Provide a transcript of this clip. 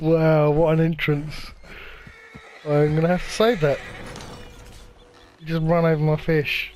Wow, what an entrance. I'm gonna have to save that. Just run over my fish.